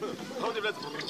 Haben die Plätze von mir.